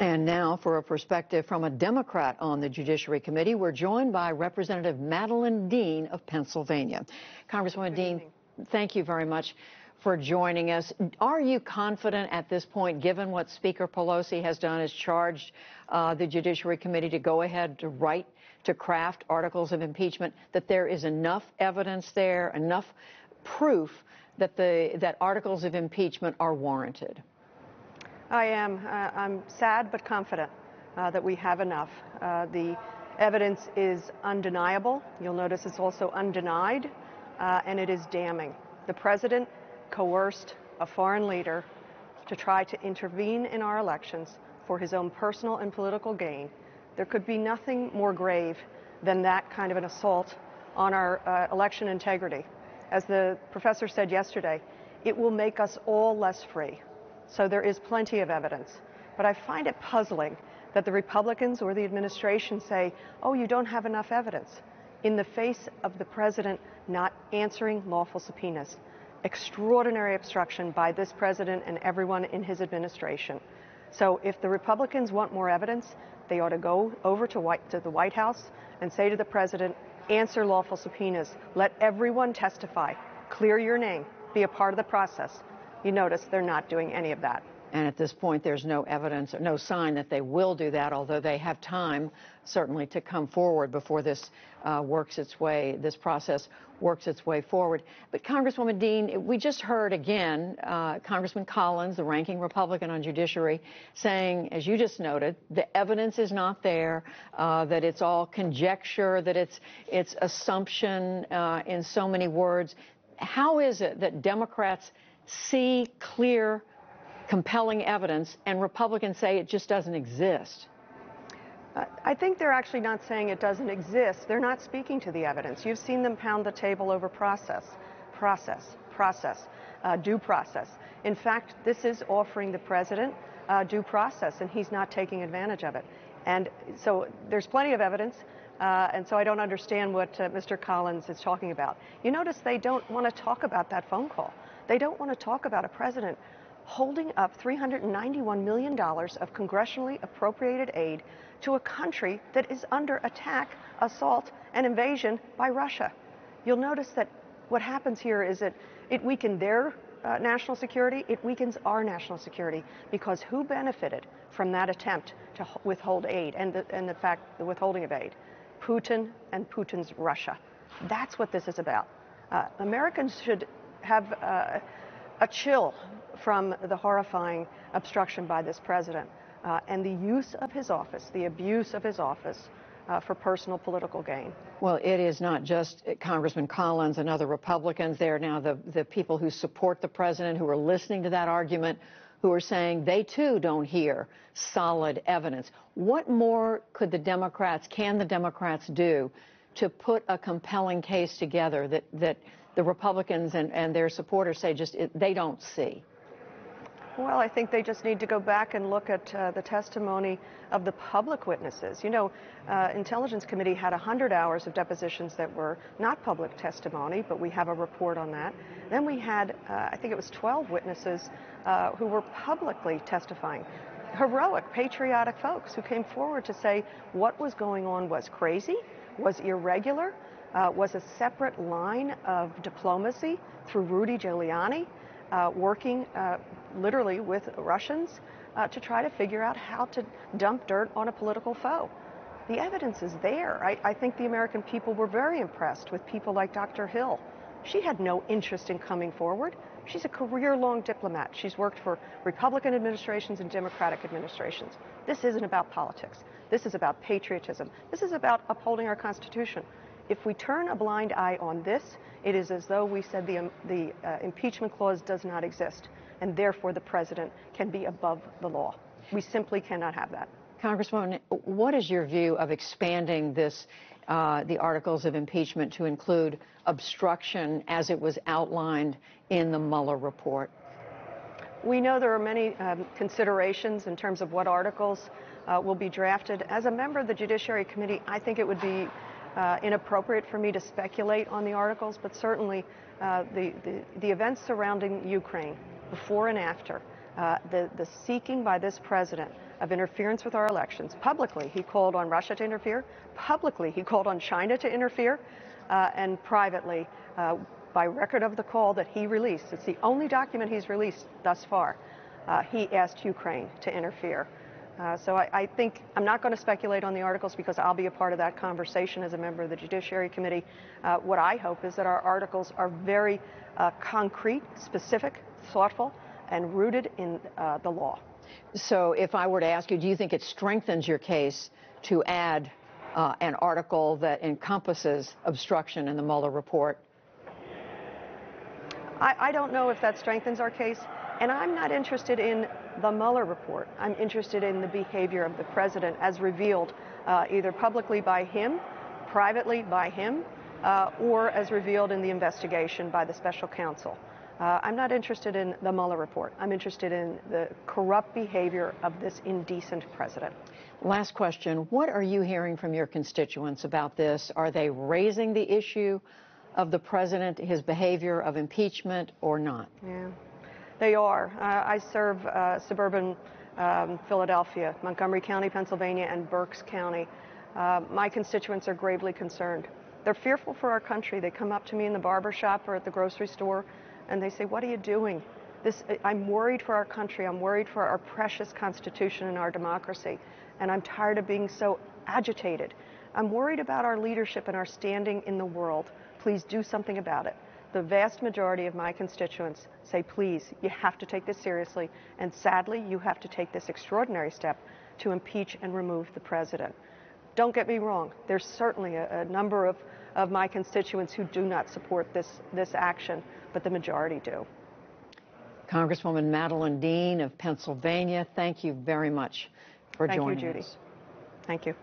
And now, for a perspective from a Democrat on the Judiciary Committee, we're joined by Representative Madeleine Dean of Pennsylvania. Congresswoman Dean, thank you very much for joining us. Are you confident at this point, given what Speaker Pelosi has done, has charged uh, the Judiciary Committee to go ahead to write, to craft articles of impeachment, that there is enough evidence there, enough proof that the that articles of impeachment are warranted? I am. Uh, I'm sad but confident uh, that we have enough. Uh, the evidence is undeniable. You'll notice it's also undenied, uh, and it is damning. The president coerced a foreign leader to try to intervene in our elections for his own personal and political gain. There could be nothing more grave than that kind of an assault on our uh, election integrity. As the professor said yesterday, it will make us all less free. So there is plenty of evidence. But I find it puzzling that the Republicans or the administration say, oh, you don't have enough evidence, in the face of the president not answering lawful subpoenas. Extraordinary obstruction by this president and everyone in his administration. So if the Republicans want more evidence, they ought to go over to, White, to the White House and say to the president, answer lawful subpoenas, let everyone testify, clear your name, be a part of the process. You notice they're not doing any of that. And at this point, there's no evidence, or no sign that they will do that, although they have time, certainly, to come forward before this uh, works its way, this process works its way forward. But Congresswoman Dean, we just heard again uh, Congressman Collins, the ranking Republican on Judiciary, saying, as you just noted, the evidence is not there, uh, that it's all conjecture, that it's it's assumption uh, in so many words. How is it that Democrats see clear? compelling evidence, and Republicans say it just doesn't exist. I think they're actually not saying it doesn't exist. They're not speaking to the evidence. You've seen them pound the table over process, process, process, uh, due process. In fact, this is offering the president uh, due process, and he's not taking advantage of it. And so there's plenty of evidence. Uh, and so I don't understand what uh, Mr. Collins is talking about. You notice they don't want to talk about that phone call. They don't want to talk about a president holding up $391 million of congressionally appropriated aid to a country that is under attack, assault, and invasion by Russia. You'll notice that what happens here is that it weakened their uh, national security, it weakens our national security because who benefited from that attempt to withhold aid and the, and the fact, the withholding of aid? Putin and Putin's Russia. That's what this is about. Uh, Americans should have uh, a chill from the horrifying obstruction by this president uh, and the use of his office, the abuse of his office uh, for personal political gain. Well, it is not just Congressman Collins and other Republicans. They are now the, the people who support the president, who are listening to that argument, who are saying they too don't hear solid evidence. What more could the Democrats, can the Democrats do to put a compelling case together that, that the Republicans and, and their supporters say just it, they don't see? Well, I think they just need to go back and look at uh, the testimony of the public witnesses. You know, uh, Intelligence Committee had 100 hours of depositions that were not public testimony, but we have a report on that. Then we had, uh, I think it was 12 witnesses uh, who were publicly testifying. Heroic, patriotic folks who came forward to say what was going on was crazy, was irregular, uh, was a separate line of diplomacy through Rudy Giuliani uh, working uh, literally with Russians uh, to try to figure out how to dump dirt on a political foe. The evidence is there. I, I think the American people were very impressed with people like Dr. Hill. She had no interest in coming forward. She's a career long diplomat. She's worked for Republican administrations and Democratic administrations. This isn't about politics. This is about patriotism. This is about upholding our Constitution. If we turn a blind eye on this, it is as though we said the, um, the uh, impeachment clause does not exist, and therefore the president can be above the law. We simply cannot have that. Congresswoman, what is your view of expanding this, uh, the articles of impeachment to include obstruction as it was outlined in the Mueller report? We know there are many um, considerations in terms of what articles uh, will be drafted. As a member of the Judiciary Committee, I think it would be uh, inappropriate for me to speculate on the articles, but certainly uh, the, the, the, events surrounding Ukraine, before and after, uh, the, the seeking by this president of interference with our elections. Publicly, he called on Russia to interfere. Publicly, he called on China to interfere. Uh, and privately, uh, by record of the call that he released, it's the only document he's released thus far, uh, he asked Ukraine to interfere. Uh, so I, I, think I'm not going to speculate on the articles because I'll be a part of that conversation as a member of the Judiciary Committee. Uh, what I hope is that our articles are very uh, concrete, specific, thoughtful, and rooted in the law. So if I were to ask you, do you think it strengthens your case to add uh, an article that encompasses obstruction in the Mueller report? I, I don't know if that strengthens our case. And I'm not interested in the Mueller report. I'm interested in the behavior of the president as revealed uh, either publicly by him, privately by him, uh, or as revealed in the investigation by the special counsel. Uh, I'm not interested in the Mueller report. I'm interested in the corrupt behavior of this indecent president. Last question. What are you hearing from your constituents about this? Are they raising the issue of the president, his behavior of impeachment, or not? Yeah. They are. Uh, I serve uh, suburban um, Philadelphia, Montgomery County, Pennsylvania, and Berks County. Uh, my constituents are gravely concerned. They're fearful for our country. They come up to me in the barber shop or at the grocery store and they say, What are you doing? This, I'm worried for our country. I'm worried for our precious Constitution and our democracy. And I'm tired of being so agitated. I'm worried about our leadership and our standing in the world. Please do something about it the vast majority of my constituents say, please, you have to take this seriously, and sadly, you have to take this extraordinary step to impeach and remove the president. Don't get me wrong, there's certainly a, a number of, of my constituents who do not support this, this action, but the majority do. Congresswoman Madeleine Dean of Pennsylvania, thank you very much for thank joining you, Judy. us. Thank you.